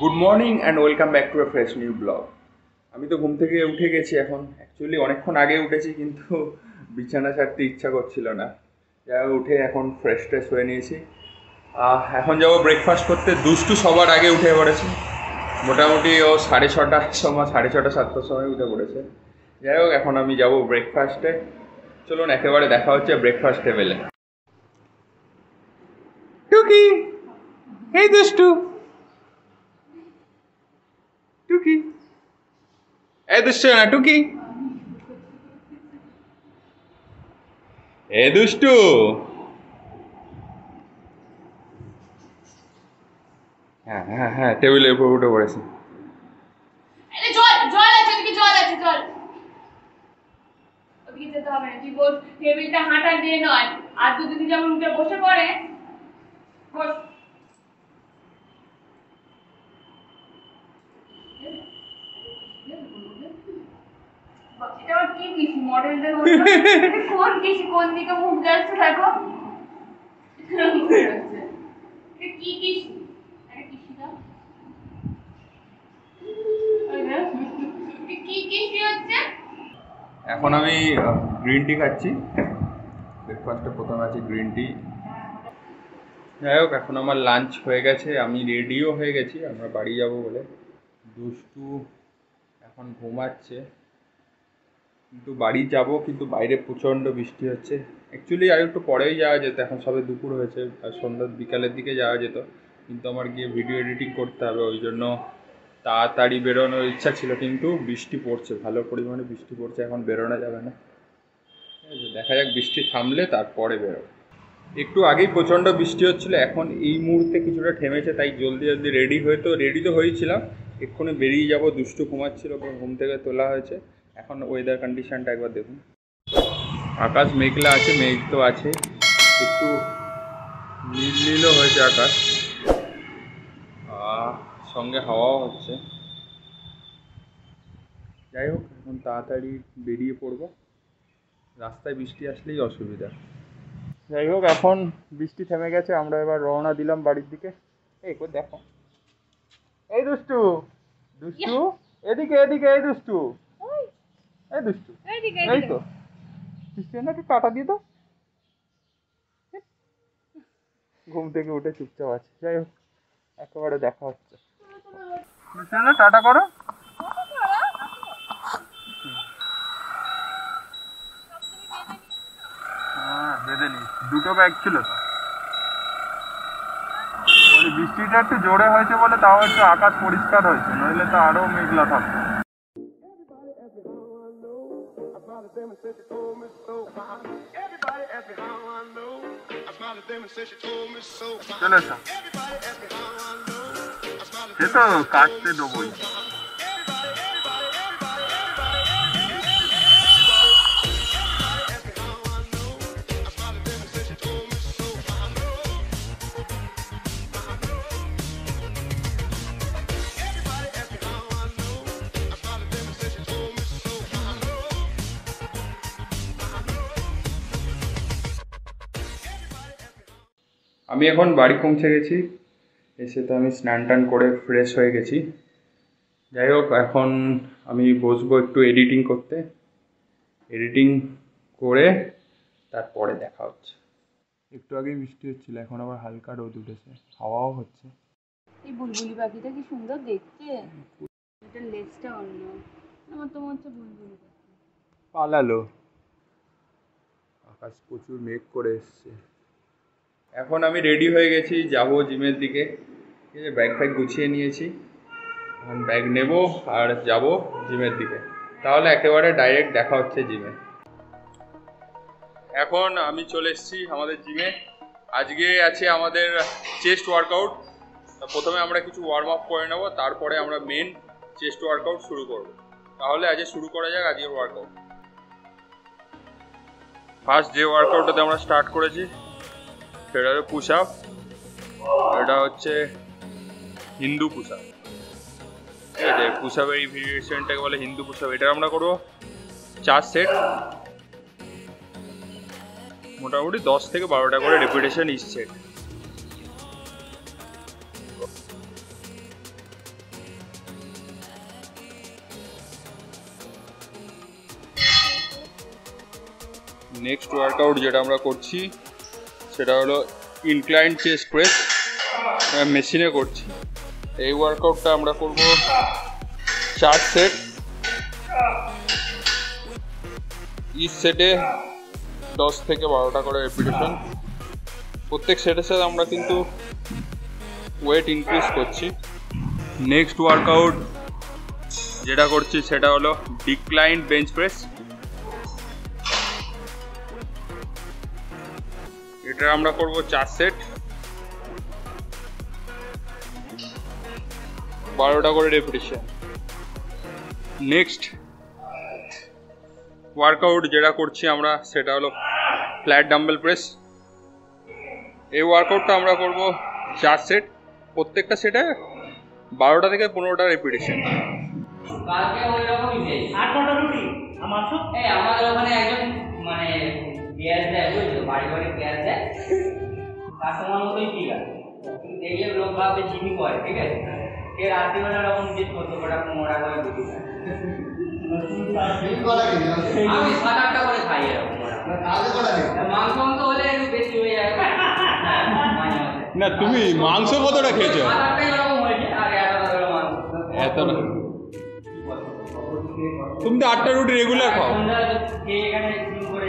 Good morning and welcome back to a fresh new blog আমি তো ঘুম থেকে উঠে গেছি এখন। অ্যাকচুয়ালি অনেকক্ষণ আগে উঠেছি, কিন্তু বিছানা ছাড়তে ইচ্ছা করছিল না। যাই উঠে এখন ফ্রেশ ট্রেশ হয়ে নিয়েছি। এখন যাব ব্রেকফাস্ট করতে। দুষ্টু সবার আগে উঠে পড়েছে। মোটামুটি ও সাড়ে ছটার সময়, সাড়ে ছটা, সাতটার সময় উঠে পড়েছে। যাই হোক, এখন আমি যাব ব্রেকফাস্টে চলুন, একেবারে দেখা হচ্ছে ব্রেকফাস্ট টেবিলে টুকি! এই দুষ্টু টুকি এ দুষ্টু না, টুকি? এ দুষ্টু। হ্যাঁ হ্যাঁ হ্যাঁ টেবিলের উপর উঠে পড়েছে। টেবিলটা হাঁটা দিয়ে নয়। আর দুদিন যেমন উঠে বসে পড়ে, বস। এখন আমি গ্রিন টি খাচ্ছি। ব্রেকফাস্টে প্রথমে আছে গ্রিন টি যাই হোক, এখন আমার লাঞ্চ হয়ে গেছে। আমি রেডিও হয়ে গেছি। আমরা বাড়ি যাব বলে। দুষ্টু এখন ঘুমাচ্ছে। কিন্তু বাড়ি যাব, কিন্তু বাইরে প্রচণ্ড বৃষ্টি হচ্ছে। অ্যাকচুয়ালি আর একটু পরেই যাওয়া যেত, এখন সবে দুপুর হয়েছে, আর সন্ধ্যা বিকালের দিকে যাওয়া যেত। কিন্তু আমার গিয়ে ভিডিও এডিটিং করতে হবে, ওই জন্য তাড়াতাড়ি বেরোনোর ইচ্ছা ছিল, কিন্তু বৃষ্টি পড়ছে, ভালো পরিমাণে বৃষ্টি পড়ছে, এখন বেরোনো যাবে না। দেখা যাক বৃষ্টি থামলে তারপরে বেরো একটু আগেই প্রচণ্ড বৃষ্টি হচ্ছিল, এখন এই মুহূর্তে কিছুটা থেমেছে, তাই জলদি জলদি রেডি হয়ে তো রেডি তো হয়েছিলাম। এক্ষুনি বেরিয়ে যাব, দুষ্টু ঘুমাচ্ছিল ওকে ঘুম থেকে তোলা হয়েছে। এখন ওয়েদার কন্ডিশনটা একবার দেখুন। আকাশ মেঘলা আছে মেঘ তো আছে। একটু নীল নীলও হয়েছে আকাশ। সঙ্গে হাওয়াও হচ্ছে। যাই হোক এখন তাড়াতাড়ি বেরিয়ে পড়ব। রাস্তায় বৃষ্টি আসলেই অসুবিধা। যাই হোক এখন বৃষ্টি থেমে গেছে আমরা এবার রওনা দিলাম বাড়ির দিকে। এই কো দেখো। এই দুষ্টু দুষ্টু এদিকে এদিকে এই দুষ্টু। এই দুষ্টু। এই তো। বৃষ্টি একটু টাটা দিয়ে দাও। ঘুম থেকে উঠে চুপচাপ আছে। যাই হোক একেবারে দেখা হচ্ছে। চলো টাটা করো। হ্যাঁ বেঁধে নি দুটো ব্যাগ ছিল তো। ওই বৃষ্টিটা একটু জোরে হয়েছে বলে তাও একটু আকাশ পরিষ্কার হয়েছে। নইলে তো আরও মেঘলা থাকতো। them said she told me so. Everybody asked me how I know. I smiled at them and said she told me so. Everybody asked me how I know. I smiled at them and said she told me so. আমি এখন বাড়ি পৌঁছে গেছি। এসে তো আমি স্নান টান করে ফ্রেশ হয়ে গেছি। যাই হোক এখন আমি বসবো একটু এডিটিং করতে। এডিটিং করে তারপরে দেখা হচ্ছে। একটু আগে বৃষ্টি হচ্ছিল এখন আবার হালকা রোদ উঠেছে হাওয়াও হচ্ছে। এই বুলবুলি পাখিটা কি সুন্দর দেখতে? এটার লেজটা অন্য। আমার তো মনে হচ্ছে বুলবুলি পাখি। পালালো। আকাশ প্রচুর মেঘ করে এসছে। এখন আমি রেডি হয়ে গেছি, যাব জিমের দিকে। ঠিক আছে ব্যাগ ফ্যাগ গুছিয়ে নিয়েছি। এখন ব্যাগ নেব আর যাব জিমের দিকে। তাহলে একেবারে ডাইরেক্ট দেখা হচ্ছে জিমে এখন আমি চলে এসেছি আমাদের জিমে আজকে আছে আমাদের চেস্ট ওয়ার্কআউট প্রথমে আমরা কিছু ওয়ার্ম আপ করে নেব, তারপরে আমরা মেন চেস্ট ওয়ার্কআউট শুরু করব। তাহলে আজকে শুরু করা যাক আজকের ওয়ার্কআউট ফার্স্ট যে ওয়ার্কআউটটাতে আমরা স্টার্ট করেছি সেটা হচ্ছে পুশ আপ এটা হচ্ছে হিন্দু পুশ আপ ঠিক আছে পুশ আপের এই ভেরিয়েশনটাকে বলে হিন্দু পুশ আপ এটা আমরা করব চার সেট। মোটামুটি দশ থেকে বারোটা করে repetition is set next workout যেটা আমরা করছি সেটা হলো ইনক্লাইন চেস্ট প্রেস মেশিনে করছি। এই ওয়ার্কআউটটা আমরা করব চার সেট ইচ সেটে দশ থেকে বারোটা করে রেপিটেশন প্রত্যেক সেটের সাথে আমরা কিন্তু ওয়েট ইনক্রিজ করছি। নেক্সট ওয়ার্কআউট যেটা করছি সেটা হলো ডিক্লাইন বেঞ্চ প্রেস এটা আমরা করব চার সেট। বারোটা করে রেপিটেশন নেক্সট ওয়ার্কআউট যেটা করছি আমরা সেটা হলো ফ্ল্যাট ডাম্বেল প্রেস এই ওয়ার্কআউটটা আমরা করব চার সেট। প্রত্যেকটা সেটে বারোটা থেকে পনেরোটা রেপিটেশন কালকে ওই রকমই আট ঘণ্টা রুটি আর মাংস এই আমাদের ওখানে একজন মানে পেঁয়াজ দেয় বুঝছ? বাড়ি বাড়ি পেঁয়াজ দেয়। কাস্টমার মতোই ঠিক আছে। দেখলে লোক ভাববে জিমি করে ঠিক আছে? সে রাত্রিবেলা ওরকম জিজ্ঞেস করতো ওটা পনেরোটা করে দুটি আমি সাত আটটা করে খাই এরকম। মাংস মাংস হলে একটু বেশি হয়ে যায় হ্যাঁ। না তুমি মাংস কতটা খেয়েছো? এত না তুমি তো আটটা রুটি রেগুলার খাও। এখানে করে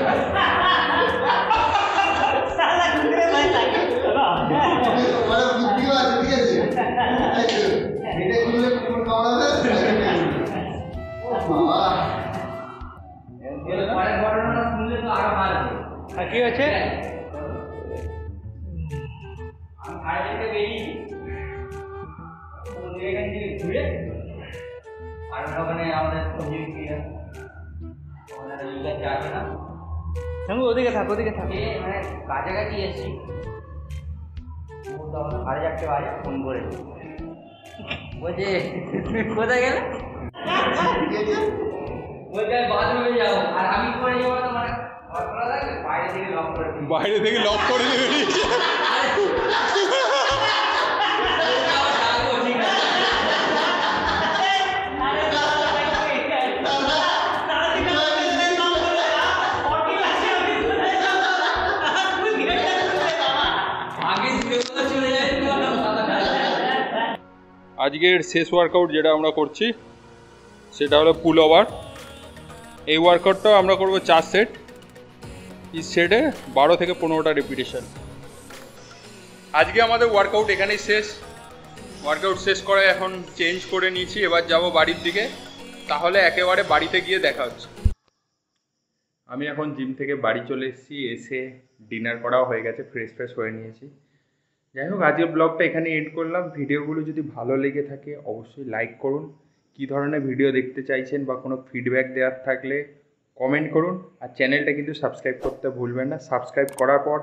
আমি সাড়ে তিনটে বেরিয়েছি তো এখান থেকে ঘুরে আর ওখানে আমাদের সবজি বিক্রি হয় ওখানে ইউজার যাবে না শঙ্কু ওদিকে থাক ওদিকে থাক এ মানে কাছাকাছি এসছি ও তখন সাড়ে চারটে বাজে ফোন করে বলছে তুমি কোথায় গেলে বলছে আমি বাথরুমে যাব আর আমি করে যাব তো বাইরে থেকে লক করে বেরিয়েছে আজকের শেষ ওয়ার্কআউট যেটা আমরা করছি, সেটা হলো পুল ওভার এই ওয়ার্কআউটটাও আমরা করব চার সেট ইচ সেটে বারো থেকে পনেরোটা রেপিটেশন আজকে আমাদের ওয়ার্কআউট এখানেই শেষ। ওয়ার্কআউট শেষ করে এখন চেঞ্জ করে নিয়েছি, এবার যাব বাড়ির দিকে। তাহলে একেবারে বাড়িতে গিয়ে দেখা হচ্ছে। আমি এখন জিম থেকে বাড়ি চলে এসেছি, এসে ডিনার করাও হয়ে গেছে ফ্রেশ ফ্রেশ হয়ে নিয়েছি। যাই হোক, আজকের ব্লগটা এখানে এড করলাম। ভিডিওগুলো যদি ভালো লেগে থাকে, অবশ্যই লাইক করুন। কী ধরনের ভিডিও দেখতে চাইছেন বা কোনো ফিডব্যাক দেওয়ার থাকলে কমেন্ট করুন আর চ্যানেলটা কিন্তু সাবস্ক্রাইব করতে ভুলবেন না। সাবস্ক্রাইব করার পর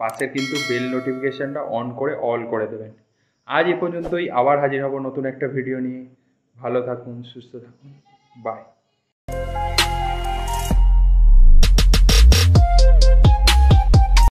পাশে কিন্তু বেল নোটিফিকেশানটা অন করে অল করে দেবেন। আজ এ পর্যন্তই। আবার হাজির হব নতুন একটা ভিডিও নিয়ে। ভালো থাকুন, সুস্থ থাকুন। বাই